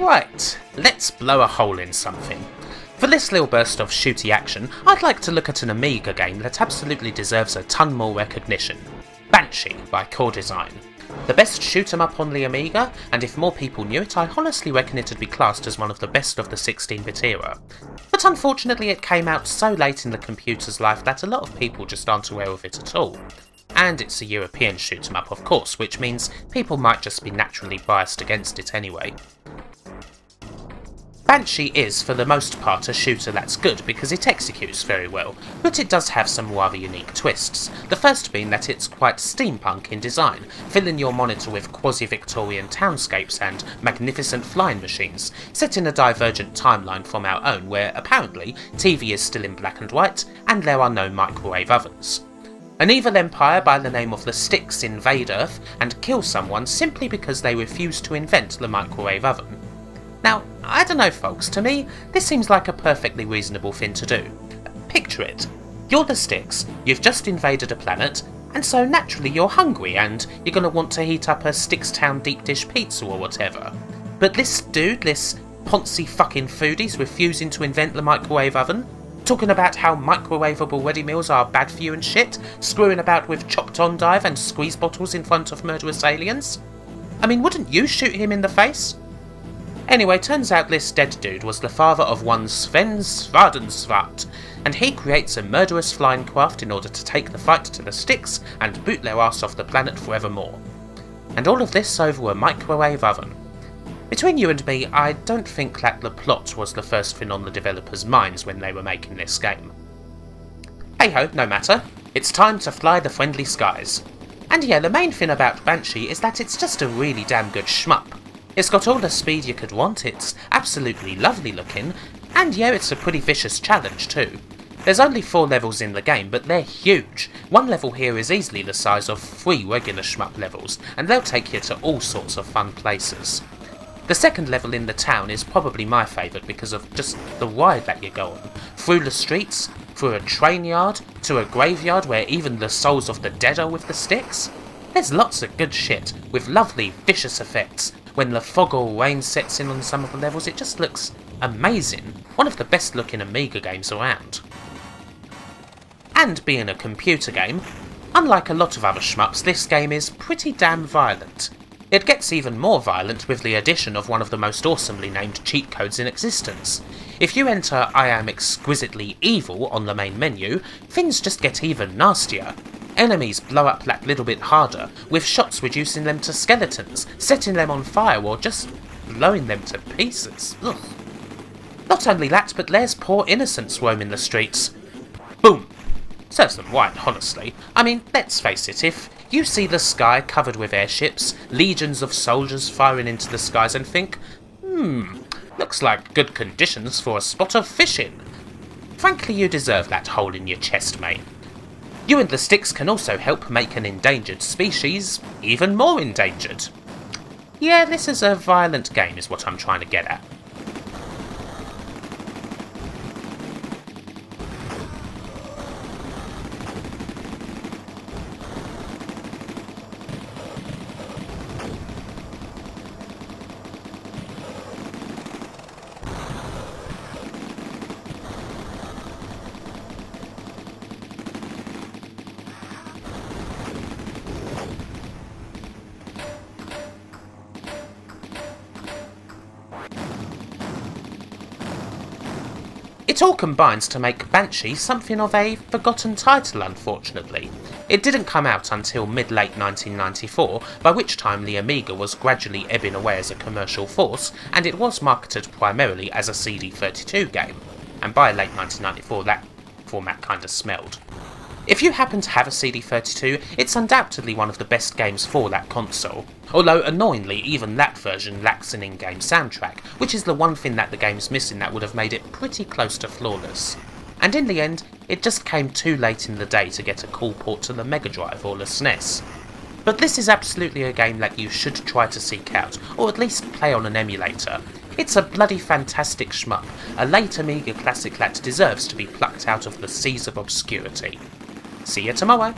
Right, let's blow a hole in something. For this little burst of shooty action, I'd like to look at an Amiga game that absolutely deserves a ton more recognition. Banshee by Core Design. The best shoot 'em up on the Amiga, and if more people knew it, I honestly reckon it'd be classed as one of the best of the 16-bit era. But unfortunately it came out so late in the computer's life that a lot of people just aren't aware of it at all. And it's a European shoot 'em up of course, which means people might just be naturally biased against it anyway. Banshee is, for the most part, a shooter that's good because it executes very well, but it does have some rather unique twists. The first being that it's quite steampunk in design, filling your monitor with quasi-Victorian townscapes and magnificent flying machines, set in a divergent timeline from our own where, apparently, TV is still in black and white, and there are no microwave ovens. An evil empire by the name of the Sticks invade Earth and kill someone simply because they refuse to invent the microwave oven. Now, I don't know folks, to me, this seems like a perfectly reasonable thing to do. Picture it. You're the Sticks, you've just invaded a planet, and so naturally you're hungry and you're gonna want to heat up a Stickstown deep dish pizza or whatever. But this dude, this poncy fucking foodie's refusing to invent the microwave oven, talking about how microwavable ready meals are bad for you and shit, screwing about with chopped endive and squeeze bottles in front of murderous aliens. I mean, wouldn't you shoot him in the face? Anyway, turns out this dead dude was the father of one Sven Svardensvart, and he creates a murderous flying craft in order to take the fight to the sticks and boot their ass off the planet forevermore. And all of this over a microwave oven. Between you and me, I don't think that the plot was the first thing on the developers' minds when they were making this game. Hey ho, no matter. It's time to fly the friendly skies. And yeah, the main thing about Banshee is that it's just a really damn good shmup. It's got all the speed you could want, it's absolutely lovely looking, and yeah, it's a pretty vicious challenge too. There's only four levels in the game, but they're huge. One level here is easily the size of three regular shmup levels, and they'll take you to all sorts of fun places. The second level in the town is probably my favourite because of just the ride that you go on. Through the streets, through a train yard, to a graveyard where even the souls of the dead are with the sticks. There's lots of good shit, with lovely vicious effects, when the fog or rain sets in on some of the levels, it just looks amazing. One of the best looking Amiga games around. And being a computer game, unlike a lot of other shmups, this game is pretty damn violent. It gets even more violent with the addition of one of the most awesomely named cheat codes in existence. If you enter I am exquisitely evil on the main menu, things just get even nastier. Enemies blow up that little bit harder, with shots reducing them to skeletons, setting them on fire, or just blowing them to pieces. Ugh. Not only that, but there's poor innocents roaming the streets. Boom! Serves them right, honestly. I mean, let's face it, if you see the sky covered with airships, legions of soldiers firing into the skies, and think, hmm, looks like good conditions for a spot of fishing. Frankly, you deserve that hole in your chest, mate. You and the sticks can also help make an endangered species even more endangered. Yeah, this is a violent game is what I'm trying to get at. It all combines to make Banshee something of a forgotten title, unfortunately. It didn't come out until mid-late 1994, by which time the Amiga was gradually ebbing away as a commercial force, and it was marketed primarily as a CD32 game. And by late 1994 that format kinda smelled. If you happen to have a CD32, it's undoubtedly one of the best games for that console. Although, annoyingly, even that version lacks an in-game soundtrack, which is the one thing that the game's missing that would have made it pretty close to flawless. And in the end, it just came too late in the day to get a cool port to the Mega Drive or the SNES. But this is absolutely a game that you should try to seek out, or at least play on an emulator. It's a bloody fantastic shmup, a late Amiga classic that deserves to be plucked out of the seas of obscurity. See you tomorrow.